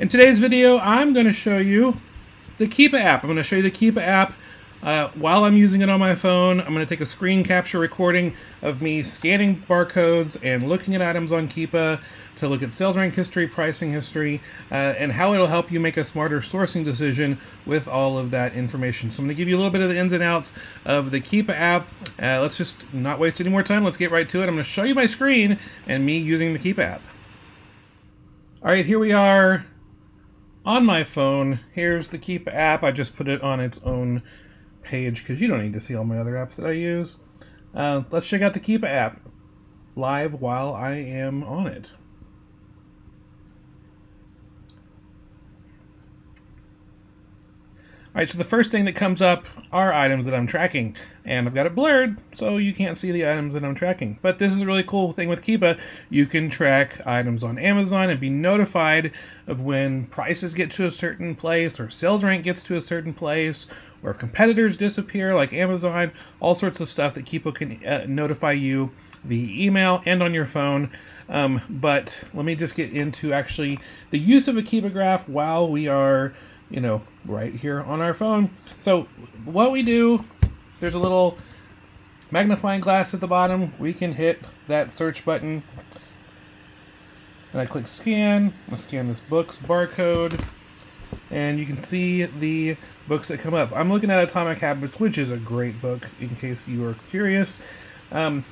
In today's video, I'm going to show you the Keepa app. I'm going to show you the Keepa app uh, while I'm using it on my phone. I'm going to take a screen capture recording of me scanning barcodes and looking at items on Keepa to look at sales rank history, pricing history, uh, and how it'll help you make a smarter sourcing decision with all of that information. So I'm going to give you a little bit of the ins and outs of the Keepa app. Uh, let's just not waste any more time. Let's get right to it. I'm going to show you my screen and me using the Keepa app. All right, here we are on my phone. Here's the Keepa app. I just put it on its own page because you don't need to see all my other apps that I use. Uh, let's check out the Keepa app live while I am on it. Alright, so the first thing that comes up are items that I'm tracking. And I've got it blurred, so you can't see the items that I'm tracking. But this is a really cool thing with Keepa. You can track items on Amazon and be notified of when prices get to a certain place, or sales rank gets to a certain place, or if competitors disappear, like Amazon, all sorts of stuff that Keepa can uh, notify you via email and on your phone. Um, but let me just get into actually the use of a Keepa graph while we are you know, right here on our phone. So what we do, there's a little magnifying glass at the bottom. We can hit that search button. And I click scan. I scan this book's barcode. And you can see the books that come up. I'm looking at Atomic Habits, which is a great book, in case you are curious. Um,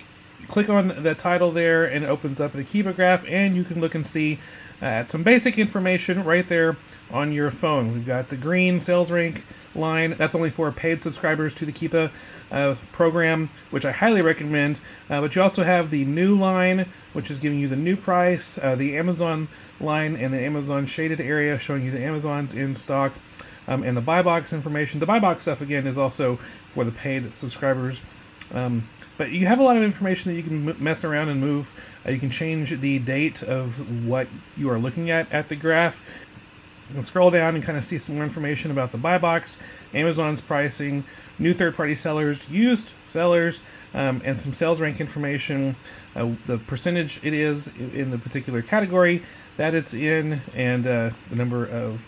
click on the title there and it opens up the Keepa graph and you can look and see some basic information right there on your phone. We've got the green sales rank line. That's only for paid subscribers to the Keepa uh, program, which I highly recommend. Uh, but you also have the new line, which is giving you the new price, uh, the Amazon line, and the Amazon shaded area showing you the Amazon's in stock. Um, and the buy box information. The buy box stuff, again, is also for the paid subscribers. Um, but you have a lot of information that you can mess around and move. Uh, you can change the date of what you are looking at at the graph. Can scroll down and kind of see some more information about the buy box, Amazon's pricing, new third-party sellers, used sellers, um, and some sales rank information, uh, the percentage it is in the particular category that it's in, and uh, the number of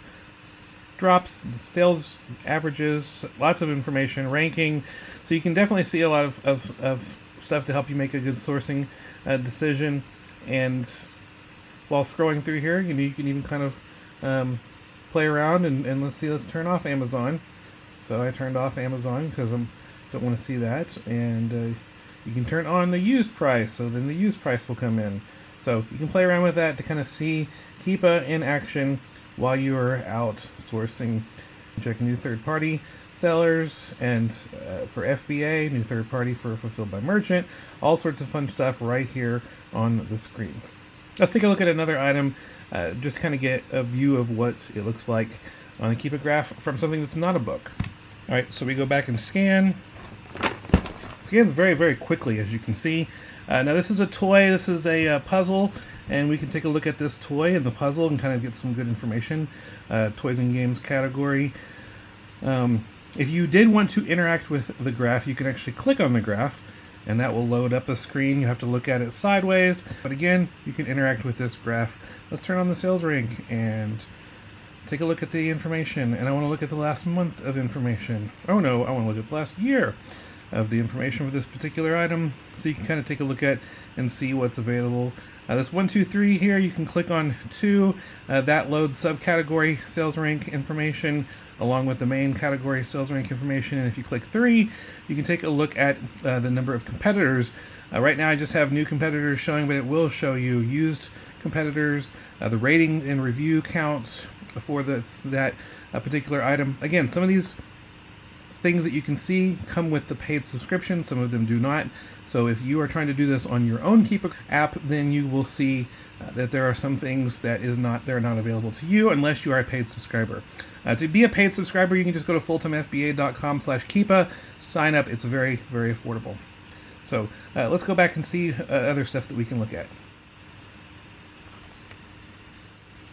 drops, sales averages, lots of information, ranking. So you can definitely see a lot of, of, of stuff to help you make a good sourcing uh, decision. And while scrolling through here, you know, you can even kind of um, play around and, and let's see, let's turn off Amazon. So I turned off Amazon because I don't want to see that. And uh, you can turn on the used price, so then the used price will come in. So you can play around with that to kind of see Keepa in action while you are out sourcing. Check new third-party sellers and uh, for FBA, new third-party for Fulfilled by Merchant, all sorts of fun stuff right here on the screen. Let's take a look at another item, uh, just kind of get a view of what it looks like on a Keepa graph from something that's not a book. All right, so we go back and scan. scans very, very quickly, as you can see. Uh, now this is a toy, this is a uh, puzzle, and we can take a look at this toy and the puzzle and kind of get some good information. Uh, toys and games category. Um, if you did want to interact with the graph, you can actually click on the graph and that will load up a screen. You have to look at it sideways, but again, you can interact with this graph. Let's turn on the sales rank and take a look at the information. And I want to look at the last month of information. Oh no, I want to look at the last year of the information for this particular item. So you can kind of take a look at and see what's available. Uh, this 123 here, you can click on 2. Uh, that loads subcategory sales rank information along with the main category sales rank information. And if you click 3, you can take a look at uh, the number of competitors. Uh, right now I just have new competitors showing, but it will show you used competitors, uh, the rating and review count for the, that uh, particular item. Again, some of these things that you can see come with the paid subscription, some of them do not. So if you are trying to do this on your own Keepa app, then you will see uh, that there are some things that is not they're not available to you unless you are a paid subscriber. Uh, to be a paid subscriber, you can just go to fulltimefba.com slash Keepa, sign up. It's very, very affordable. So uh, let's go back and see uh, other stuff that we can look at.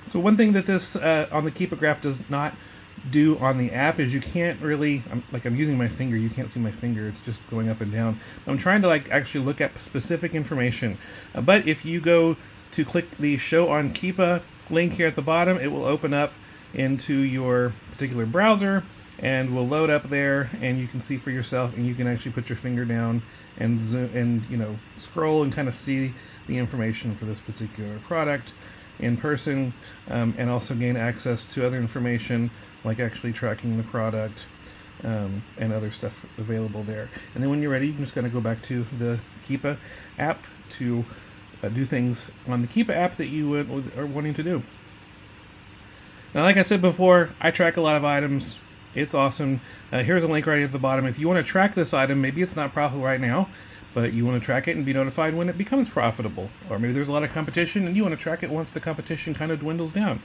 So one thing that this uh, on the Keepa graph does not do on the app is you can't really I'm, like I'm using my finger. You can't see my finger. It's just going up and down. I'm trying to like actually look at specific information. Uh, but if you go to click the show on Keepa link here at the bottom, it will open up into your particular browser and will load up there and you can see for yourself and you can actually put your finger down and zoom and you know scroll and kind of see the information for this particular product in person um, and also gain access to other information like actually tracking the product um, and other stuff available there. And then when you're ready, you can just kind of go back to the Keepa app to uh, do things on the Keepa app that you would, are wanting to do. Now, like I said before, I track a lot of items. It's awesome. Uh, here's a link right at the bottom. If you want to track this item, maybe it's not profitable right now, but you want to track it and be notified when it becomes profitable. Or maybe there's a lot of competition and you want to track it once the competition kind of dwindles down.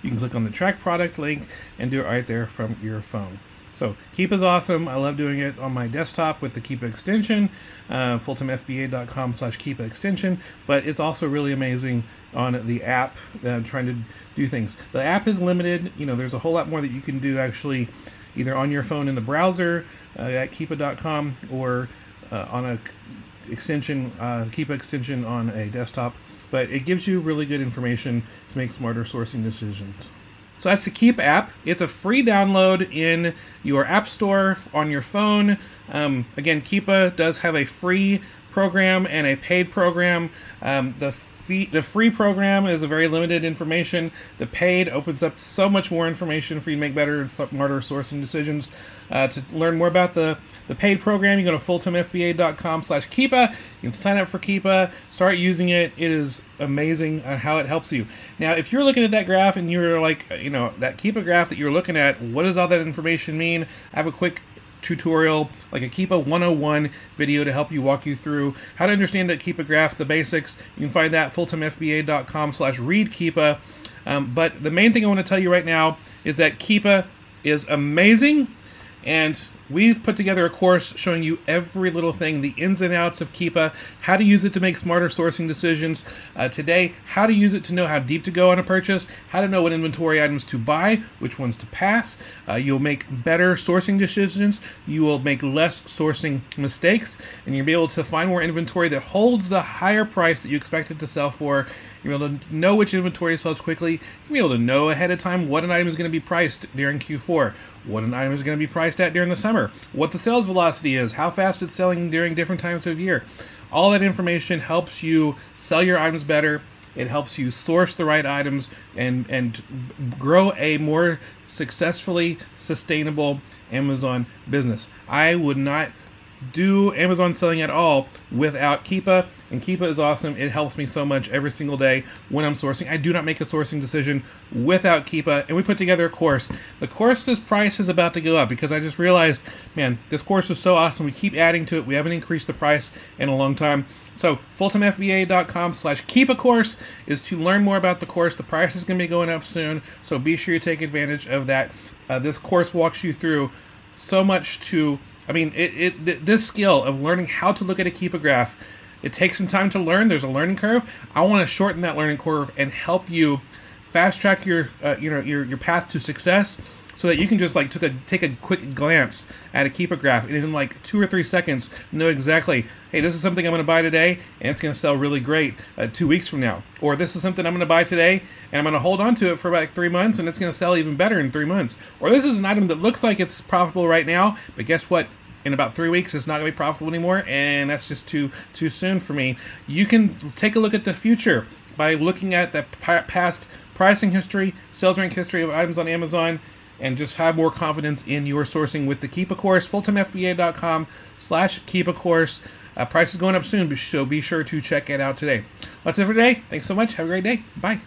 You can click on the track product link and do it right there from your phone. So Keepa is awesome. I love doing it on my desktop with the Keepa extension, uh, fulltimefba.com slash Keepa extension, but it's also really amazing on the app uh, trying to do things. The app is limited. You know, there's a whole lot more that you can do actually either on your phone in the browser uh, at keepa.com or uh, on a extension, uh, Keepa extension on a desktop, but it gives you really good information to make smarter sourcing decisions. So that's the Keepa app. It's a free download in your app store on your phone. Um, again, Keepa does have a free program and a paid program. Um, the fee, the free program is a very limited information. The paid opens up so much more information for you to make better and smarter sourcing decisions. Uh, to learn more about the, the paid program, you go to fulltimefba.com slash Keepa. You can sign up for Keepa, start using it. It is amazing how it helps you. Now, if you're looking at that graph and you're like, you know, that Keepa graph that you're looking at, what does all that information mean? I have a quick tutorial, like a Keepa 101 video to help you walk you through how to understand a Keepa graph, the basics. You can find that fulltimefba.com slash read Keepa. Um, but the main thing I want to tell you right now is that Keepa is amazing and We've put together a course showing you every little thing, the ins and outs of Keepa, how to use it to make smarter sourcing decisions. Uh, today, how to use it to know how deep to go on a purchase, how to know what inventory items to buy, which ones to pass. Uh, you'll make better sourcing decisions. You will make less sourcing mistakes, and you'll be able to find more inventory that holds the higher price that you expect it to sell for. You'll be able to know which inventory sells quickly. You'll be able to know ahead of time what an item is going to be priced during Q4, what an item is going to be priced at during the summer what the sales velocity is, how fast it's selling during different times of year. All that information helps you sell your items better. It helps you source the right items and and grow a more successfully sustainable Amazon business. I would not do Amazon selling at all without Keepa. And Keepa is awesome. It helps me so much every single day when I'm sourcing. I do not make a sourcing decision without Keepa. And we put together a course. The course's price is about to go up because I just realized, man, this course is so awesome. We keep adding to it. We haven't increased the price in a long time. So fulltimefba.com slash Keepa course is to learn more about the course. The price is going to be going up soon. So be sure you take advantage of that. Uh, this course walks you through so much to I mean, it, it this skill of learning how to look at a Keepa graph, it takes some time to learn. There's a learning curve. I want to shorten that learning curve and help you fast track your uh, you know your your path to success so that you can just like take a take a quick glance at a Keepa graph and in like two or three seconds know exactly hey this is something i'm going to buy today and it's going to sell really great uh, two weeks from now or this is something i'm going to buy today and i'm going to hold on to it for about three months and it's going to sell even better in three months or this is an item that looks like it's profitable right now but guess what in about three weeks it's not going to be profitable anymore and that's just too too soon for me you can take a look at the future by looking at the past pricing history sales rank history of items on amazon and just have more confidence in your sourcing with the Keepa course. FullTimeFBA.com slash Keepa course. Uh, price is going up soon, so be sure to check it out today. That's it for today. Thanks so much. Have a great day. Bye.